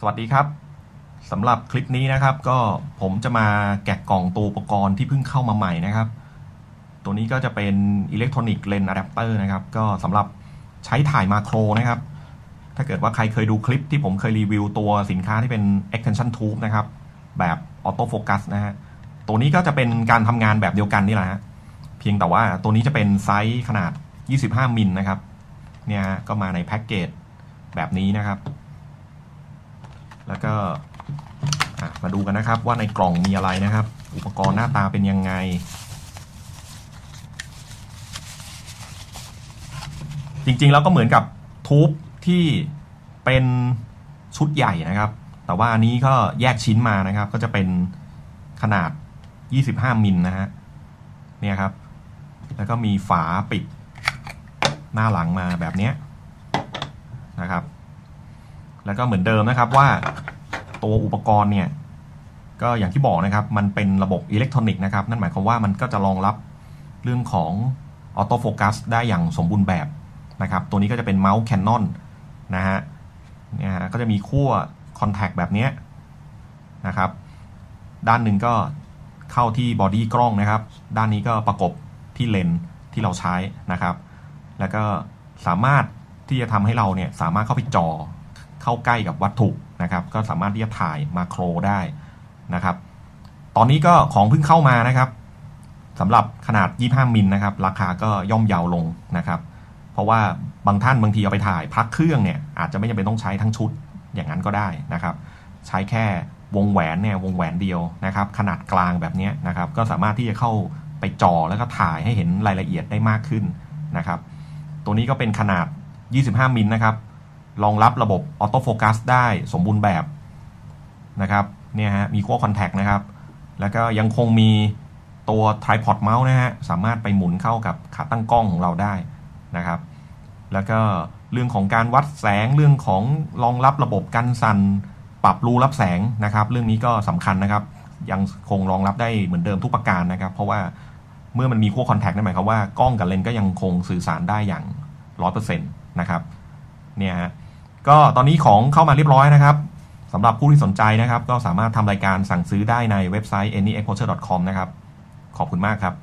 สวัสดีครับสำหรับคลิปนี้นะครับ ก็ผมจะมาแกะกล่องตัวอุปกรณ์ที่เพิ่งเข้ามาใหม่นะครับ ตัวนี้ก็จะเป็น electronic lens adapter นะครับ ก็สำหรับใช้ถ่ายมาโครนะครับ ถ้าเกิดว่าใครเคยดูคลิปที่ผมเคยรีวิวตัวสินค้าที่เป็น extension tube นะครับ แบบ auto focus นะฮะตัวนี้ก็จะเป็นการทำงานแบบเดียวกันนี่แหละฮะเพียงแต่ว่าตัวนี้จะเป็นไซส์ขนาด 25 มิลนะครับเนี่ยก็มาในแพ็กเกจแบบนี้นะครับ แล้วก็มาดูกันนะครับว่าในกล่องมีอะไรนะครับ อุปกรณ์หน้าตาเป็นยังไง จริงๆแล้วก็เหมือนกับทูบที่เป็นชุดใหญ่นะครับ แต่ว่าอันนี้ก็แยกชิ้นมานะครับ ก็จะเป็นขนาด 25 มิลนะฮะเนี่ยครับ แล้วก็มีฝาปิดหน้าหลังมาแบบนี้นะครับ แล้วก็เหมือนเดิมนะครับว่าตัวอุปกรณ์เนี่ยก็อย่างที่บอกนะครับ มันเป็นระบบอิเล็กทรอนิกส์นะครับ นั่นหมายความว่ามันก็จะรองรับเรื่องของ auto focus ได้อย่างสมบูรณ์แบบนะครับ ตัวนี้ก็จะเป็น mount Canon นะฮะเนี่ยก็จะมีขั้ว contact แบบนี้นะครับ ด้านหนึ่งก็เข้าที่บอดี้กล้องนะครับ ด้านนี้ก็ประกบที่เลนส์ที่เราใช้นะครับ แล้วก็สามารถที่จะทำให้เราเนี่ยสามารถเข้าไปจอ เข้าใกล้กับวัตถุนะครับ ก็สามารถที่จะถ่ายมาโครได้นะครับ ตอนนี้ก็ของเพิ่งเข้ามานะครับสำหรับขนาด 25 มิลนะครับ ราคาก็ย่อมเยาวลงนะครับ เพราะว่าบางท่านบางทีเอาไปถ่ายพักเครื่องเนี่ยอาจจะไม่จำเป็นต้องใช้ทั้งชุดอย่างนั้นก็ได้นะครับ ใช้แค่วงแหวนเนี่ยวงแหวนเดียวนะครับ ขนาดกลางแบบนี้นะครับ ก็สามารถที่จะเข้าไปจ่อแล้วก็ถ่ายให้เห็นรายละเอียดได้มากขึ้นนะครับ ตัวนี้ก็เป็นขนาด 25 มิลนะครับ รองรับระบบ auto focus ได้สมบูรณ์แบบนะครับเนี่ยฮะมีขั้ว contact นะครับ แล้วก็ยังคงมีตัว tripod mount นะฮะสามารถไปหมุนเข้ากับขาตั้งกล้องของเราได้นะครับ แล้วก็เรื่องของการวัดแสงเรื่องของรองรับระบบกันสั่นปรับรูรับแสงนะครับ เรื่องนี้ก็สำคัญนะครับ ยังคงรองรับได้เหมือนเดิมทุกประการนะครับ เพราะว่าเมื่อมันมีขั้วคอนแทคนั่นหมายความว่ากล้องกับเลนก็ยังคงสื่อสารได้อย่างร้อยเปอร์เซ็นต์นะครับเนี่ยฮะ ก็ตอนนี้ของเข้ามาเรียบร้อยนะครับสำหรับผู้ที่สนใจนะครับ ก็สามารถทำรายการสั่งซื้อได้ในเว็บไซต์ anyexposure.com นะครับ ขอบคุณมากครับ